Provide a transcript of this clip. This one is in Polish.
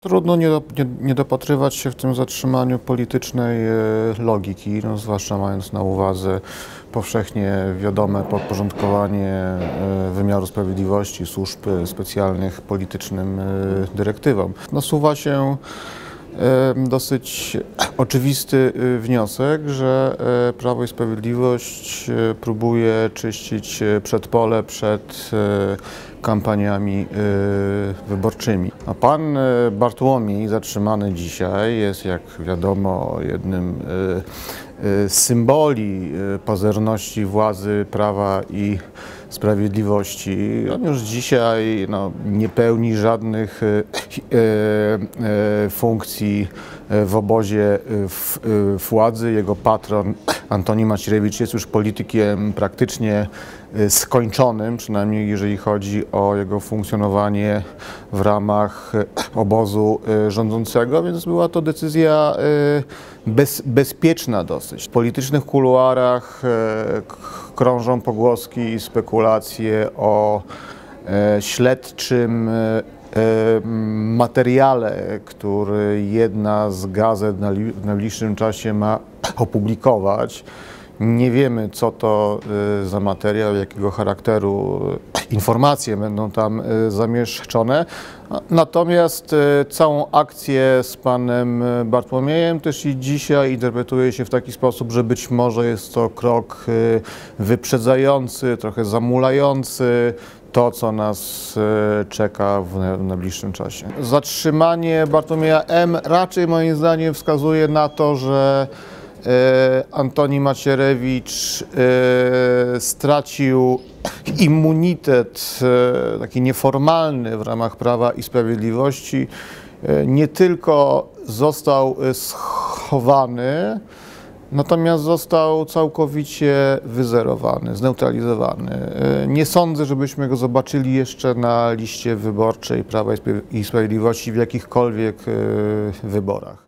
Trudno nie, do, nie, nie dopatrywać się w tym zatrzymaniu politycznej e, logiki, no, zwłaszcza mając na uwadze powszechnie wiadome podporządkowanie e, wymiaru sprawiedliwości, służb specjalnych politycznym e, dyrektywom. Nasuwa się e, dosyć oczywisty e, wniosek, że e, Prawo i Sprawiedliwość e, próbuje czyścić e, przedpole przed kampaniami wyborczymi. A pan Bartłomiej, zatrzymany dzisiaj, jest jak wiadomo jednym symboli e, pazerności władzy Prawa i Sprawiedliwości. On już dzisiaj no, nie pełni żadnych e, funkcji w obozie władzy. Jego patron Antoni Macierewicz jest już politykiem praktycznie skończonym, przynajmniej jeżeli chodzi o jego funkcjonowanie w ramach obozu rządzącego, więc była to decyzja bez, bezpieczna dosyć. W politycznych kuluarach e, krążą pogłoski i spekulacje o e, śledczym e, materiale, który jedna z gazet w najbliższym czasie ma opublikować. Nie wiemy, co to y, za materiał, jakiego charakteru y, informacje będą tam y, zamieszczone. Natomiast całą akcję z panem Bartłomiejem też i dzisiaj interpretuje się w taki sposób, że być może jest to krok wyprzedzający, trochę zamulający to, co nas czeka w na- w najbliższym czasie. Zatrzymanie Bartłomieja M. raczej moim zdaniem wskazuje na to, że Antoni Macierewicz e, stracił immunitet e, taki nieformalny w ramach Prawa i Sprawiedliwości. E, nie tylko został e, schowany, Natomiast został całkowicie wyzerowany, zneutralizowany. E, Nie sądzę, żebyśmy go zobaczyli jeszcze na liście wyborczej Prawa i Spra- i Sprawiedliwości w jakichkolwiek e, wyborach.